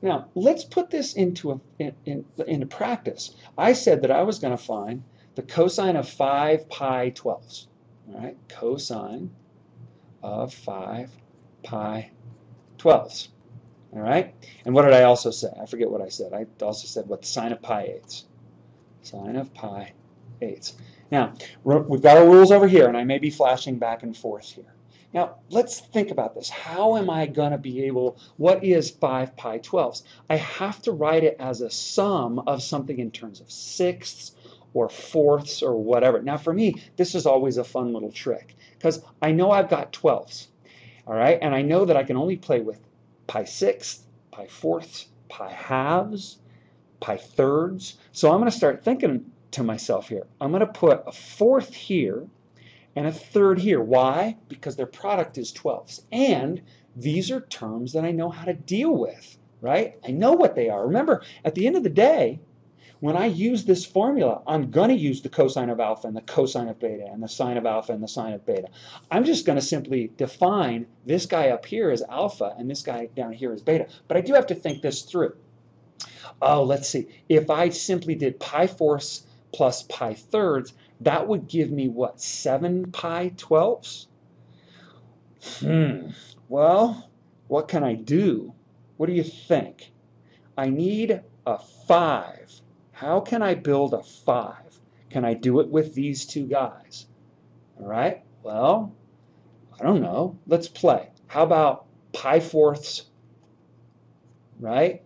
Now, let's put this into, a, in, in, into practice. I said that I was going to find the cosine of 5 pi 12ths. All right, cosine of 5 pi 12ths. All right, and what did I also say? I forget what I said. I also said what sine of pi 8s. Sine of pi 8s. Now, we've got our rules over here, and I may be flashing back and forth here. Now, let's think about this. How am I going to be able, what is 5 pi 12ths? I have to write it as a sum of something in terms of sixths or fourths or whatever. Now, for me, this is always a fun little trick because I know I've got 12ths, all right? And I know that I can only play with pi sixths, pi fourths, pi halves, pi thirds. So I'm going to start thinking to myself here. I'm going to put a fourth here and a third here. Why? Because their product is 12ths. And these are terms that I know how to deal with, right? I know what they are. Remember, at the end of the day, when I use this formula, I'm going to use the cosine of alpha and the cosine of beta and the sine of alpha and the sine of beta. I'm just going to simply define this guy up here as alpha and this guy down here as beta. But I do have to think this through. Oh, let's see. If I simply did pi fourths plus pi thirds, that would give me what, 7 pi 12ths? Hmm, well, what can I do? What do you think? I need a 5. How can I build a 5? Can I do it with these two guys? All right, well, I don't know. Let's play. How about pi fourths, right,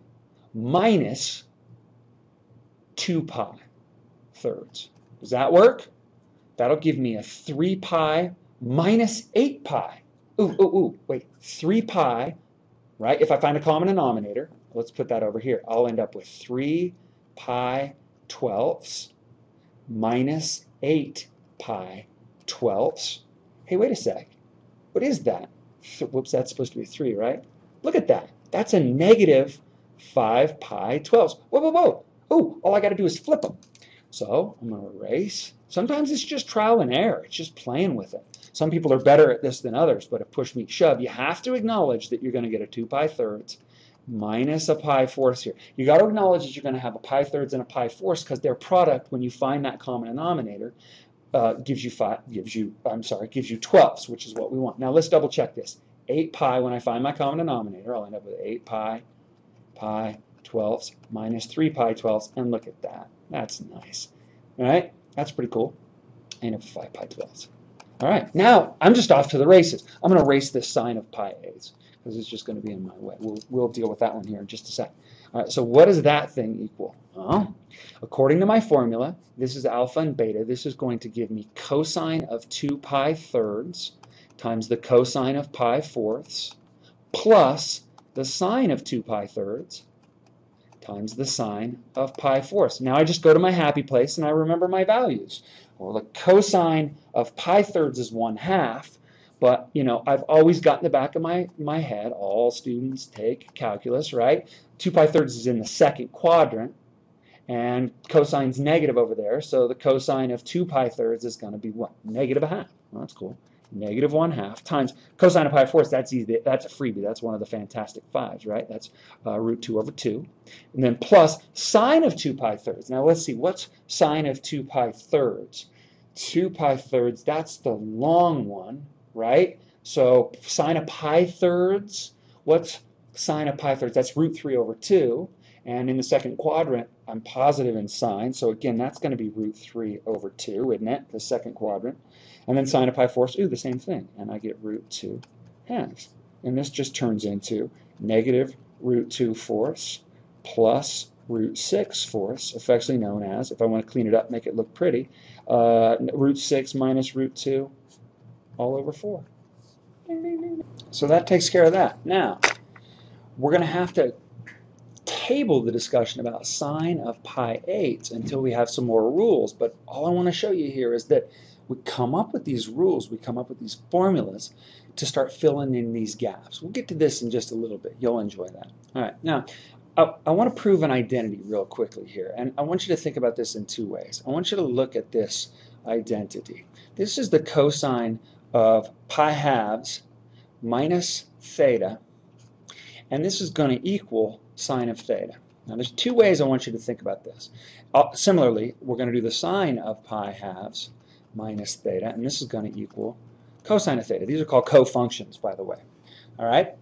minus 2 pi thirds. Does that work? That'll give me a 3 pi minus 8 pi. Ooh, ooh, ooh, wait, 3 pi, right? If I find a common denominator, let's put that over here. I'll end up with 3 pi twelfths minus 8 pi twelfths. Hey, wait a sec. What is that? Whoops, that's supposed to be 3, right? Look at that. That's a negative 5 pi twelfths. Whoa, whoa, whoa. Oh, all I got to do is flip them. So I'm going to erase. Sometimes it's just trial and error. It's just playing with it. Some people are better at this than others, but if push meets shove, you have to acknowledge that you're going to get a 2 pi thirds minus a pi fourths here. You got to acknowledge that you're going to have a pi thirds and a pi fourths because their product, when you find that common denominator, uh, gives you five, gives you, I'm sorry, gives you 12ths, which is what we want. Now let's double check this. 8 pi, when I find my common denominator, I'll end up with 8 pi, pi, 12ths minus 3 pi 12ths, and look at that. That's nice. All right, that's pretty cool. And of 5 pi 12ths. All right, now I'm just off to the races. I'm going to erase this sine of pi eighths because it's just going to be in my way. We'll, we'll deal with that one here in just a sec. All right, so what does that thing equal? Well, according to my formula, this is alpha and beta. This is going to give me cosine of 2 pi thirds times the cosine of pi fourths plus the sine of 2 pi thirds times the sine of pi fourths. Now I just go to my happy place and I remember my values. Well, the cosine of pi thirds is 1 half, but you know, I've always got in the back of my, my head, all students take calculus, right? 2 pi thirds is in the second quadrant, and cosine's negative over there, so the cosine of 2 pi thirds is going to be what? Negative a half. Well, that's cool negative 1 half times cosine of pi fourths, that's easy. That's a freebie. That's one of the fantastic fives, right? That's uh, root 2 over 2. And then plus sine of 2 pi thirds. Now let's see, what's sine of 2 pi thirds? 2 pi thirds, that's the long one, right? So sine of pi thirds, what's sine of pi thirds? That's root 3 over 2. And in the second quadrant, I'm positive in sine. So again, that's going to be root 3 over 2, isn't it? The second quadrant. And then sine of pi fourths, ooh, the same thing. And I get root 2 halves. And this just turns into negative root 2 fourths plus root 6 fourths, affectionately known as, if I want to clean it up, make it look pretty, uh, root 6 minus root 2 all over 4. So that takes care of that. Now, we're going to have to table the discussion about sine of pi eighths until we have some more rules. But all I want to show you here is that we come up with these rules, we come up with these formulas to start filling in these gaps. We'll get to this in just a little bit. You'll enjoy that. All right, now I, I want to prove an identity real quickly here, and I want you to think about this in two ways. I want you to look at this identity. This is the cosine of pi halves minus theta, and this is going to equal sine of theta. Now there's two ways I want you to think about this. Uh, similarly, we're going to do the sine of pi halves minus theta, and this is going to equal cosine of theta. These are called cofunctions, by the way. All right?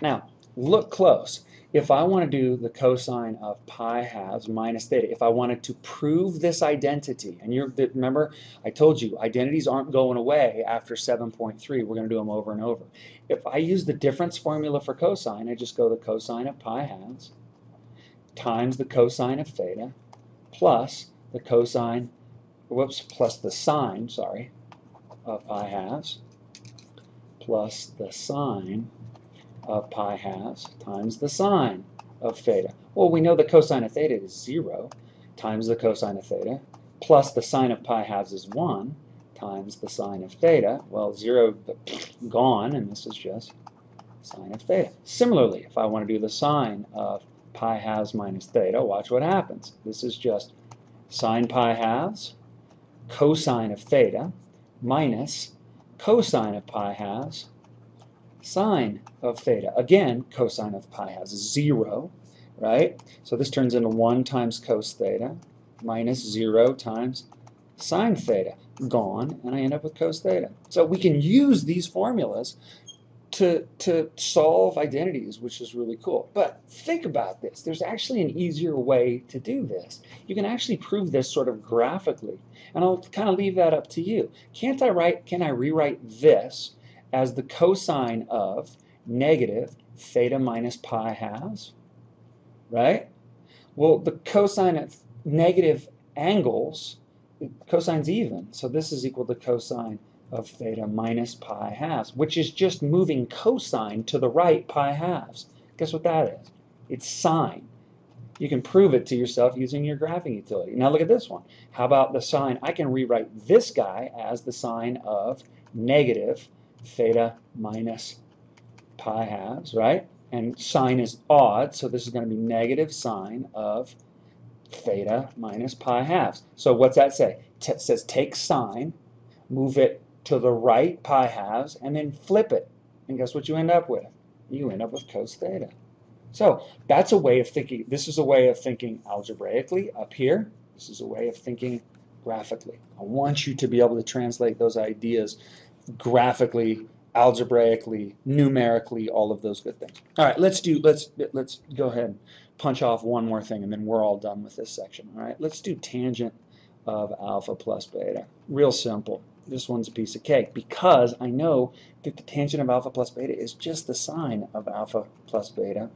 Now, look close. If I want to do the cosine of pi halves minus theta, if I wanted to prove this identity, and you remember I told you identities aren't going away after 7.3, we're going to do them over and over. If I use the difference formula for cosine, I just go the cosine of pi halves times the cosine of theta plus the cosine, whoops, plus the sine, sorry, of pi halves plus the sine of pi halves times the sine of theta. Well, we know the cosine of theta is 0 times the cosine of theta plus the sine of pi halves is 1 times the sine of theta. Well, 0 gone, and this is just sine of theta. Similarly, if I want to do the sine of pi halves minus theta, watch what happens. This is just sine pi halves cosine of theta minus cosine of pi halves sine of theta. Again, cosine of pi has 0, right? So this turns into 1 times cos theta minus 0 times sine theta. Gone, and I end up with cos theta. So we can use these formulas to, to solve identities, which is really cool. But think about this. There's actually an easier way to do this. You can actually prove this sort of graphically. And I'll kind of leave that up to you. Can't I write, can I rewrite this as the cosine of negative theta minus pi halves, right? Well, the cosine of negative angles, cosine's even, so this is equal to cosine of theta minus pi halves, which is just moving cosine to the right pi halves. Guess what that is? It's sine. You can prove it to yourself using your graphing utility. Now look at this one. How about the sine? I can rewrite this guy as the sine of negative theta minus pi halves, right? And sine is odd, so this is going to be negative sine of theta minus pi halves. So what's that say? It says take sine, move it to the right pi halves, and then flip it. And guess what you end up with? You end up with cos theta. So that's a way of thinking. This is a way of thinking algebraically up here. This is a way of thinking graphically. I want you to be able to translate those ideas graphically, algebraically, numerically, all of those good things. All right, let's do let's let's go ahead punch off one more thing and then we're all done with this section. All right, let's do tangent of alpha plus beta. Real simple. This one's a piece of cake because I know that the tangent of alpha plus beta is just the sine of alpha plus beta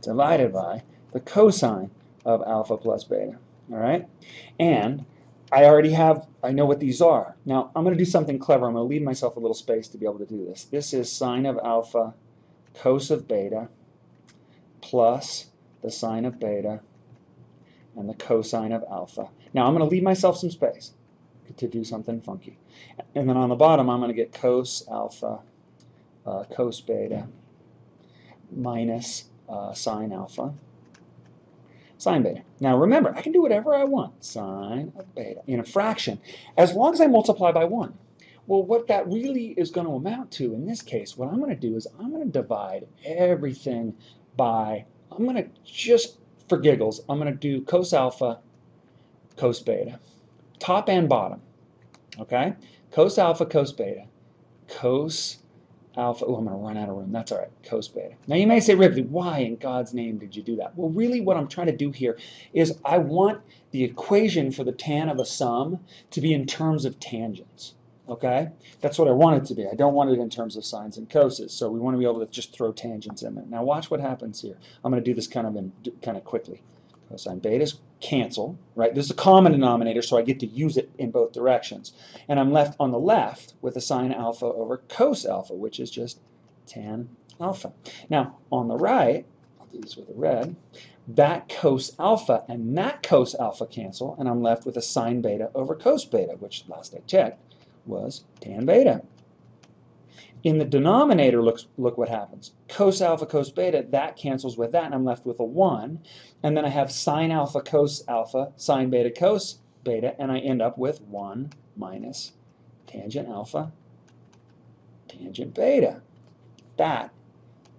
divided by the cosine of alpha plus beta. All right? And I already have, I know what these are. Now, I'm going to do something clever. I'm going to leave myself a little space to be able to do this. This is sine of alpha cos of beta plus the sine of beta and the cosine of alpha. Now, I'm going to leave myself some space to do something funky. And then on the bottom, I'm going to get cos alpha uh, cos beta minus uh, sine alpha sine beta. Now remember, I can do whatever I want, sine of beta, in a fraction, as long as I multiply by 1. Well, what that really is going to amount to in this case, what I'm going to do is I'm going to divide everything by, I'm going to just, for giggles, I'm going to do cos alpha, cos beta, top and bottom, okay? Cos alpha, cos beta, cos alpha. Oh, I'm going to run out of room. That's all right. Cos beta. Now you may say, Ripley, why in God's name did you do that? Well, really what I'm trying to do here is I want the equation for the tan of a sum to be in terms of tangents. Okay? That's what I want it to be. I don't want it in terms of sines and coses. So we want to be able to just throw tangents in there. Now watch what happens here. I'm going to do this kind of in, kind of quickly. Cosine betas cancel, right? This is a common denominator, so I get to use it in both directions. And I'm left on the left with a sine alpha over cos alpha, which is just tan alpha. Now, on the right, I'll do this with a red, that cos alpha and that cos alpha cancel, and I'm left with a sine beta over cos beta, which last I checked was tan beta. In the denominator, look, look what happens. Cos alpha, cos beta, that cancels with that, and I'm left with a 1. And then I have sine alpha, cos alpha, sine beta, cos beta, and I end up with 1 minus tangent alpha, tangent beta. That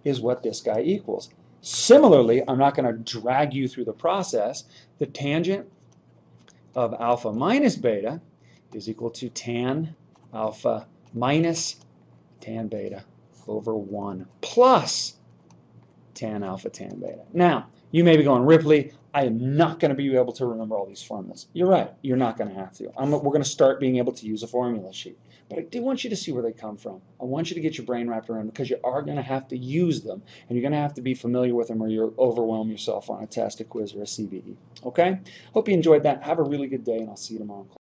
is what this guy equals. Similarly, I'm not going to drag you through the process. The tangent of alpha minus beta is equal to tan alpha minus tan beta over 1 plus tan alpha tan beta. Now, you may be going, Ripley, I am not going to be able to remember all these formulas. You're right, you're not going to have to. I'm, we're going to start being able to use a formula sheet. But I do want you to see where they come from. I want you to get your brain wrapped around because you are going to have to use them and you're going to have to be familiar with them or you'll overwhelm yourself on a test, a quiz, or a CBE. Okay? Hope you enjoyed that. Have a really good day and I'll see you tomorrow.